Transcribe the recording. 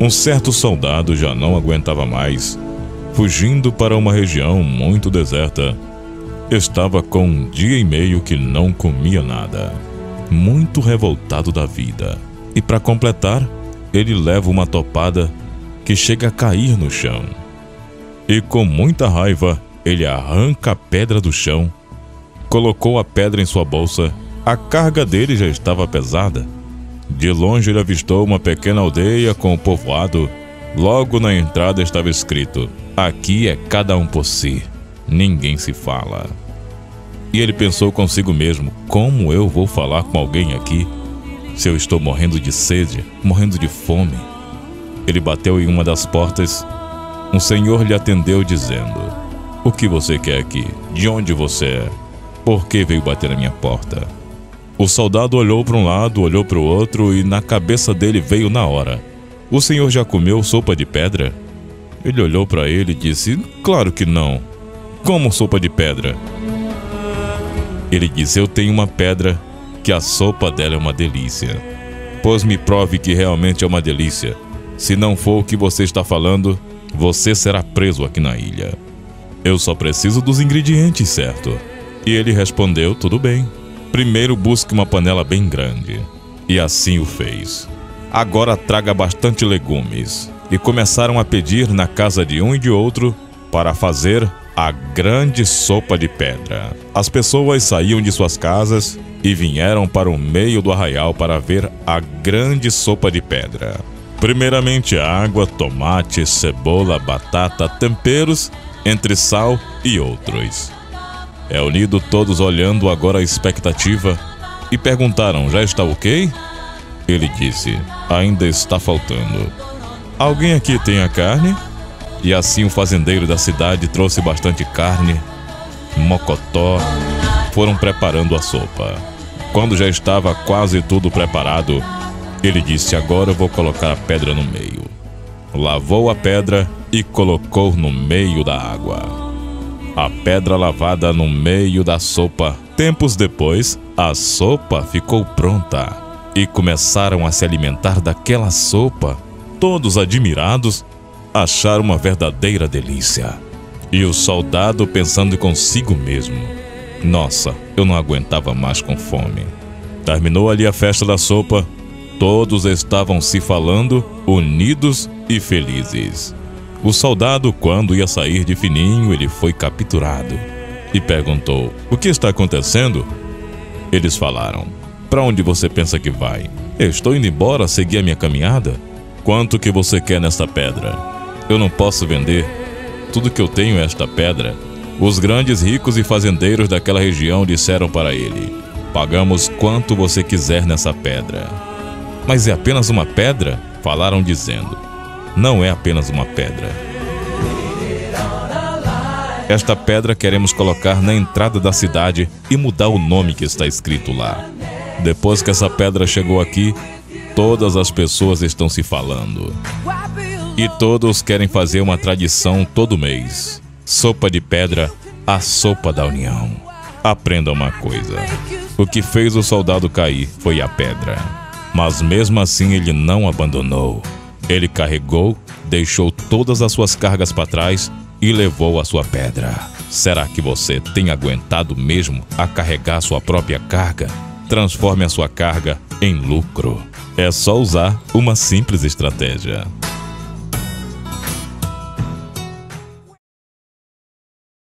Um certo soldado já não aguentava mais, fugindo para uma região muito deserta. Estava com um dia e meio que não comia nada, muito revoltado da vida. E para completar, ele leva uma topada que chega a cair no chão. E com muita raiva, ele arranca a pedra do chão, colocou a pedra em sua bolsa. A carga dele já estava pesada de longe ele avistou uma pequena aldeia com o povoado. Logo na entrada estava escrito: Aqui é cada um por si, ninguém se fala. E ele pensou consigo mesmo: Como eu vou falar com alguém aqui se eu estou morrendo de sede, morrendo de fome? Ele bateu em uma das portas. Um senhor lhe atendeu, dizendo: O que você quer aqui? De onde você é? Por que veio bater na minha porta? O soldado olhou para um lado, olhou para o outro e na cabeça dele veio na hora: O senhor já comeu sopa de pedra? Ele olhou para ele e disse: Claro que não. Como sopa de pedra? Ele disse: Eu tenho uma pedra que a sopa dela é uma delícia. Pois me prove que realmente é uma delícia. Se não for o que você está falando, você será preso aqui na ilha. Eu só preciso dos ingredientes, certo? E ele respondeu: Tudo bem. Primeiro busque uma panela bem grande. E assim o fez. Agora traga bastante legumes. E começaram a pedir na casa de um e de outro para fazer a grande sopa de pedra. As pessoas saíam de suas casas e vieram para o meio do arraial para ver a grande sopa de pedra. Primeiramente água, tomate, cebola, batata, temperos, entre sal e outros. É unido todos olhando agora a expectativa e perguntaram: Já está ok? Ele disse: Ainda está faltando. Alguém aqui tem a carne? E assim o fazendeiro da cidade trouxe bastante carne, mocotó. Foram preparando a sopa. Quando já estava quase tudo preparado, ele disse: Agora eu vou colocar a pedra no meio. Lavou a pedra e colocou no meio da água a pedra lavada no meio da sopa. Tempos depois, a sopa ficou pronta e começaram a se alimentar daquela sopa. Todos admirados, acharam uma verdadeira delícia. E o soldado pensando consigo mesmo: Nossa, eu não aguentava mais com fome. Terminou ali a festa da sopa. Todos estavam se falando, unidos e felizes. O soldado, quando ia sair de fininho, ele foi capturado e perguntou: O que está acontecendo? Eles falaram: Para onde você pensa que vai? Eu estou indo embora seguir a minha caminhada. Quanto que você quer nesta pedra? Eu não posso vender. Tudo que eu tenho é esta pedra. Os grandes ricos e fazendeiros daquela região disseram para ele: Pagamos quanto você quiser nessa pedra. Mas é apenas uma pedra? Falaram dizendo não é apenas uma pedra. Esta pedra queremos colocar na entrada da cidade e mudar o nome que está escrito lá. Depois que essa pedra chegou aqui, todas as pessoas estão se falando. E todos querem fazer uma tradição todo mês. Sopa de pedra, a sopa da união. Aprenda uma coisa: o que fez o soldado cair foi a pedra. Mas mesmo assim ele não abandonou. Ele carregou, deixou todas as suas cargas para trás e levou a sua pedra. Será que você tem aguentado mesmo a carregar sua própria carga? Transforme a sua carga em lucro. É só usar uma simples estratégia.